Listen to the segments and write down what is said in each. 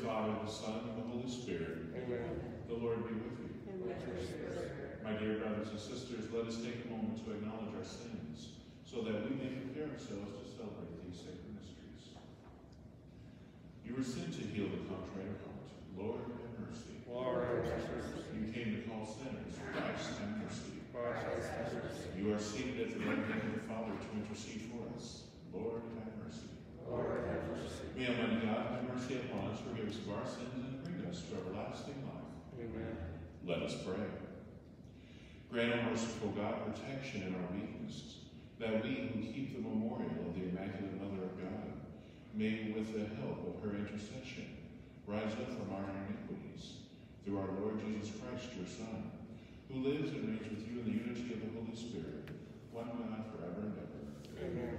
the Father, the Son, and the Holy Spirit. Amen. The Lord be with you. And with your spirit. My dear brothers and sisters, let us take a moment to acknowledge our sins, so that we may prepare ourselves to celebrate these sacred mysteries. You were sent to heal the contrite heart. Lord, have mercy. Lord, have mercy. You came to call sinners. Christ, have mercy. Christ, have mercy. You are seated at the right hand of the Father to intercede for us. Lord, have mercy. Lord, have mercy. May Almighty God have mercy upon our sins, and bring us to everlasting life. Amen. Let us pray. Grant, O merciful God, protection in our weakness, that we who keep the memorial of the Immaculate Mother of God may, with the help of her intercession, rise up from our iniquities through our Lord Jesus Christ, your Son, who lives and reigns with you in the unity of the Holy Spirit, one God forever and ever. Amen.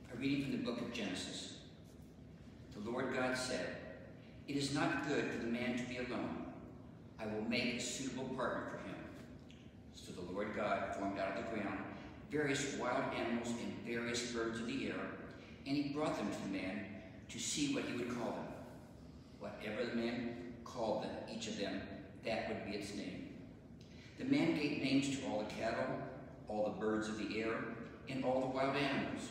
A reading from the book of Genesis. The Lord God said, It is not good for the man to be alone. I will make a suitable partner for him. So the Lord God formed out of the ground various wild animals and various birds of the air, and he brought them to the man to see what he would call them. Whatever the man called them, each of them, that would be its name. The man gave names to all the cattle, all the birds of the air, and all the wild animals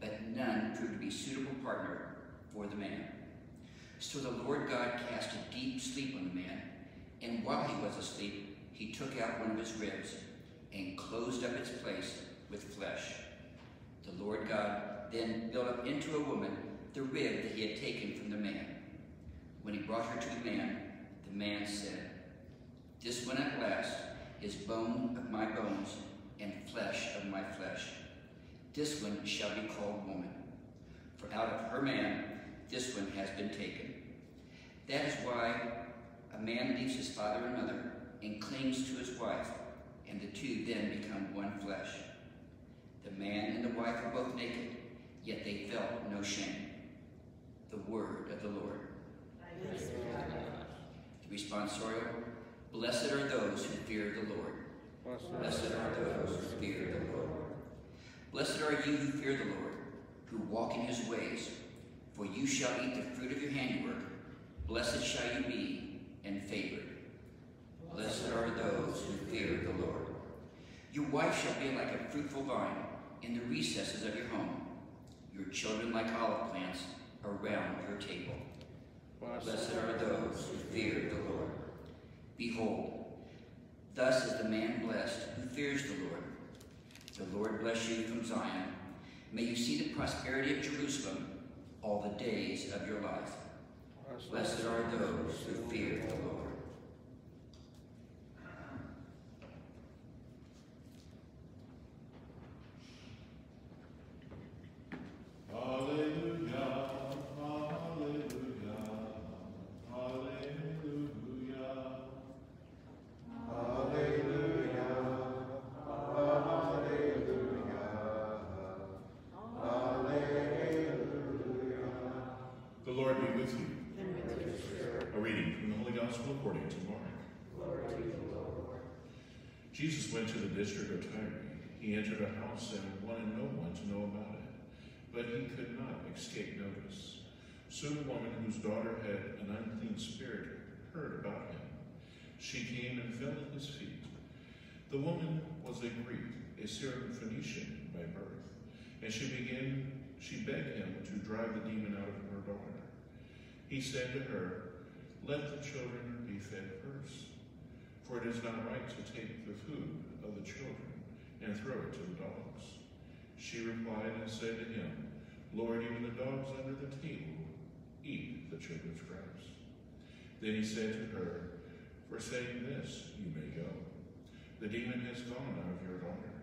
but none proved to be suitable partner for the man. So the Lord God cast a deep sleep on the man, and while he was asleep, he took out one of his ribs and closed up its place with flesh. The Lord God then built up into a woman the rib that he had taken from the man. When he brought her to the man, the man said, This one at last is bone of my bones and flesh of my flesh. This one shall be called woman, for out of her man this one has been taken. That is why a man leaves his father and mother and clings to his wife, and the two then become one flesh. The man and the wife are both naked, yet they felt no shame. The word of the Lord. The responsorial, blessed are those who fear the Lord. Blessed are those who fear the Lord. Blessed are you who fear the Lord, who walk in his ways, for you shall eat the fruit of your handiwork. Blessed shall you be and favored. Blessed are those who fear the Lord. Your wife shall be like a fruitful vine in the recesses of your home, your children like olive plants around your table. Blessed are those who fear the Lord. Behold, thus is the man blessed who fears the Lord. The Lord bless you from Zion. May you see the prosperity of Jerusalem all the days of your life. Blessed are those who fear the Lord. To the district of Tyre. He entered a house and wanted no one to know about it, but he could not escape notice. Soon a woman whose daughter had an unclean spirit heard about him. She came and fell at his feet. The woman was a Greek, a Syrophoenician by birth, and she began she begged him to drive the demon out of her daughter. He said to her, Let the children be fed first, for it is not right to take the food of the children and throw it to the dogs. She replied and said to him, Lord, even the dogs under the table eat the children's scraps. Then he said to her, For saying this, you may go. The demon has gone out of your daughter.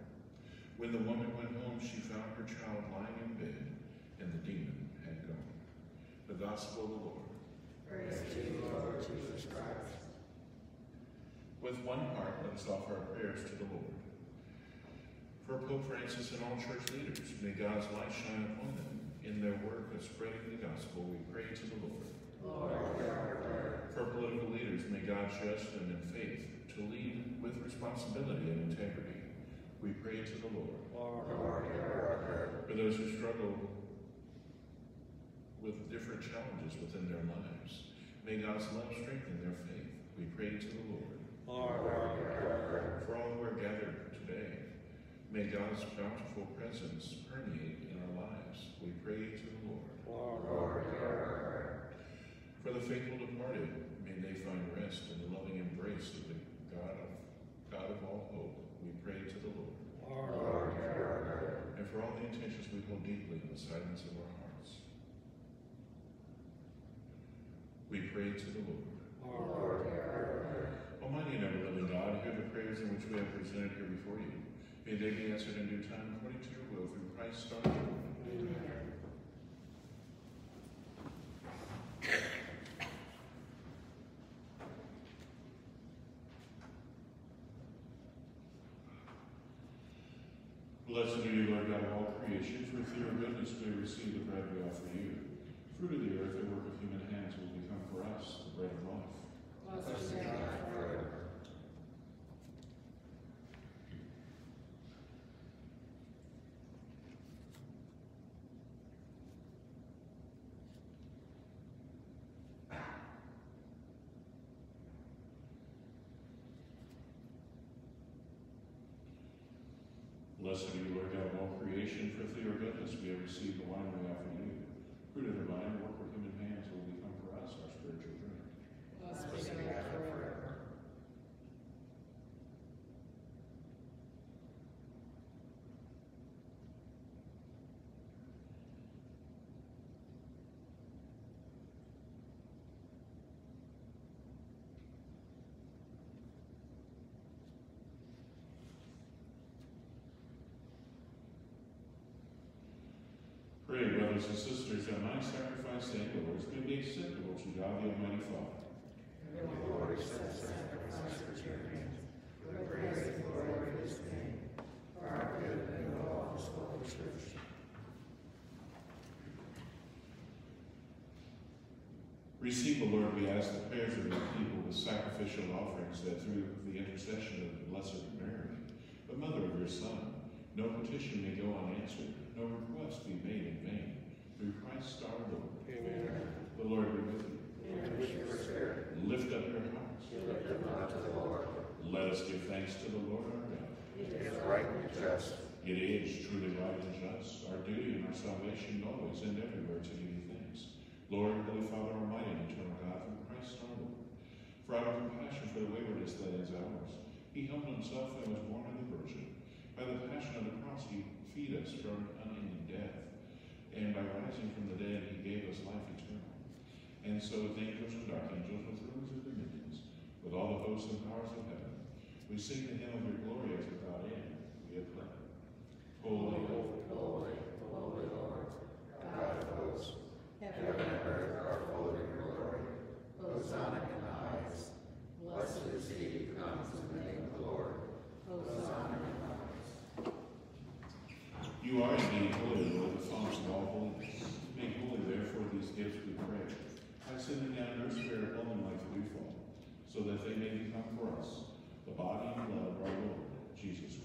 When the woman went home, she found her child lying in bed, and the demon had gone. The Gospel of the Lord. Praise to you, Lord Jesus Christ. With one heart, let us offer our prayers to the Lord. For Pope Francis and all church leaders, may God's light shine upon them in their work of spreading the gospel, we pray to the Lord. Lord, hear our prayer. For political leaders, may God trust them in faith to lead with responsibility and integrity. We pray to the Lord. Lord, hear our prayer. For those who struggle with different challenges within their lives, may God's love strengthen their faith. We pray to the Lord. Lord, our prayer. For all who are gathered today, may God's bountiful presence permeate in our lives. We pray to the Lord. Lord, hear our prayer. For the faithful departed, may they find rest in the loving embrace of the God of God of all hope. We pray to the Lord. Lord, hear our prayer. And for all the intentions we hold deeply in the silence of our hearts. We pray to the Lord. Lord, our. Almighty God, hear the prayers in which we have presented here before you. May they be answered in due time according to your will through Christ our Lord. Amen. Blessed are you, Lord God of all creation, for through your goodness we receive the bread we offer you. Fruit of the earth, the work of human hands, will become for us the bread of life. Blessed be God forever. Blessed are Lord God of all creation, for through your goodness we have received the wine we offer you. Fruit of the vine, the work of human hands, will become for us our spiritual drink. Blessed be God forever. Pray, brothers and sisters, that my sacrifice and yours may be acceptable to God the Almighty Father. The Lord accept sacrifice at your hands, for the praise and glory of his name, for our good and the law of his holy church. Receive, O Lord, we ask the prayers of your people with sacrificial offerings that through the intercession of the Blessed Mary, the mother of your Son, no petition may go unanswered, no request be made in vain. Through Christ our Lord. Amen. The Lord be with you. And with your spirit, Lift up your hearts. lift them up to the Lord. Let us give thanks to the Lord our God. It is right and just. It is truly right and just, our duty and our salvation always and everywhere to give you thanks. Lord, Holy Father, Almighty and eternal God, through Christ our Lord. For out of compassion for the waywardness that is ours, he humbled himself and was born of the Virgin. By the passion of the cross, he freed us from unending death. And by rising from the dead, he gave us life eternal. And so with angels and archangels, with rulers and dominions, with all the hosts and powers of heaven, we sing the hymn of your glory as without end. We have. Holy, holy, holy, Lord, God of hosts. Heaven and earth are full of your glory. Hosanna in the highest. Blessed is he who comes in the name of the Lord. Hosanna in the highest. You are indeed holy, Lord, the fount of all holiness. Holy, therefore, these gifts, we pray, by sending down your Spirit upon them like fall, so that they may become for us the body and blood of our Lord, Jesus Christ.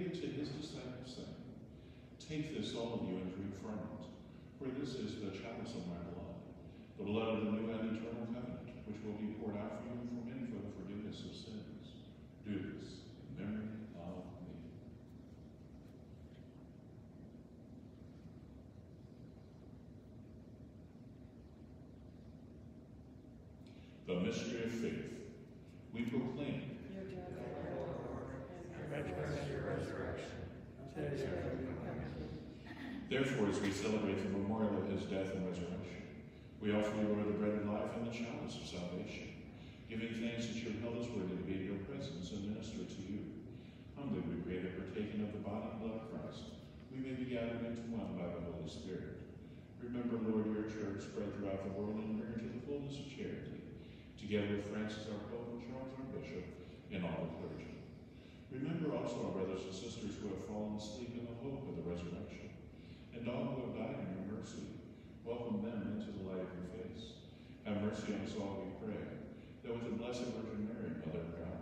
To his disciples, saying, Take this, all of you, and drink from it, for this is the chalice of my blood, the blood of the new and eternal covenant, which will be poured out for you for many for the forgiveness of sins. Do this in memory of me. The mystery of faith. We proclaim And resurrect your resurrection, Therefore, as we celebrate the memorial of his death and resurrection, we offer you, Lord, the bread of life and the chalice of salvation, giving thanks that you have held us worthy to be in your presence and minister to you. Humbly we pray that partaking of the body and blood of Christ, we may be gathered into one by the Holy Spirit. Remember, Lord, your church spread throughout the world and bring her to the fullness of charity, together with Francis our Pope and Charles our Bishop, and all the clergy. Remember also our brothers and sisters who have fallen asleep in the hope of the resurrection, and all who have died in your mercy. Welcome them into the light of your face. Have mercy on us all, we pray, that with the Blessed Virgin Mary, Mother of God,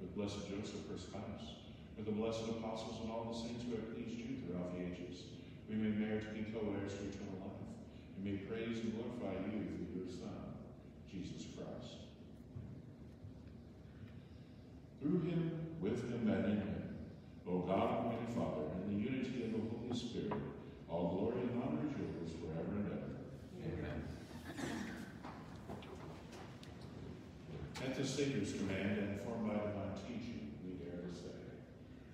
with Blessed Joseph, her spouse, with the blessed apostles and all the saints who have pleased you throughout the ages, we may merit to be co-heirs to eternal life, and may praise and glorify you through your Son, Jesus Christ. Through him, with him, and in him, O God, Almighty Father, in the unity of the Holy Spirit, all glory and honor is yours forever and ever. Amen. At the Savior's command and informed by divine teaching, we dare to say,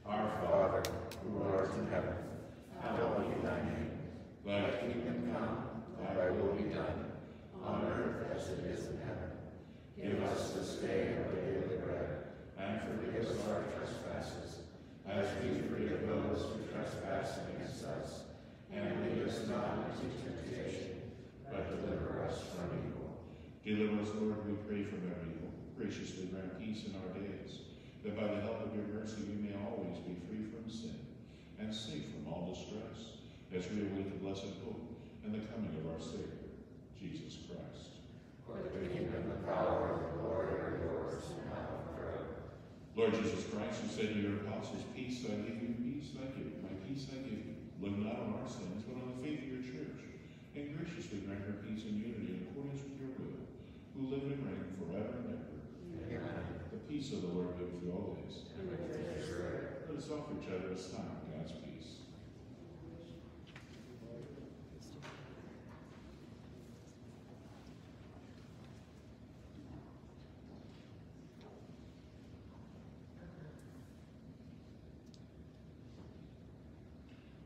Our Father, who art in heaven, hallowed be thy name. Thy Thy kingdom come, thy will be done, on earth as it is in heaven. Give us this day our daily bread, and forgive us our trespasses, as we forgive those who trespass against us. And lead us not into temptation, but deliver us from evil. Deliver us, Lord, we pray for every evil. Graciously grant peace in our days, that by the help of your mercy we may always be free from sin and safe from all distress, as we await the blessed hope and the coming of our Savior, Jesus Christ. For the kingdom, the power, and the glory are yours, now and forever. Lord Jesus Christ, who said to your apostles, Peace I give you, peace I give you, my peace I give you. Look not on our sins, but on the faith of your church, and graciously grant her peace and unity in accordance with your will, who live and reign forever and ever. Amen. The peace of the Lord be with you always. And with your spirit. Let us offer each other a sign of God's peace.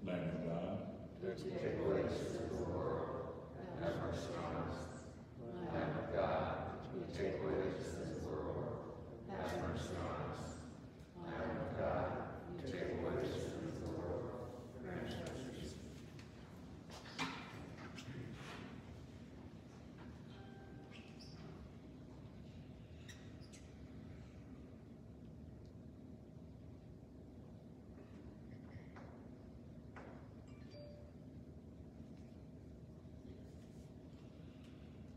Lamb of God, Take away the sins of the world, have mercy on us. Lamb of God, you take away the sins of the world, have mercy on us. Lamb of God, you take away the sins of the world, grant us peace.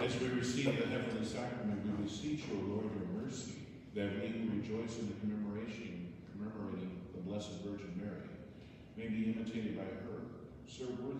As we receive the heavenly sacrament, we beseech you, O Lord, your mercy, that we who rejoice in the commemoration, commemorating the Blessed Virgin Mary, may be imitated by her, serve worthily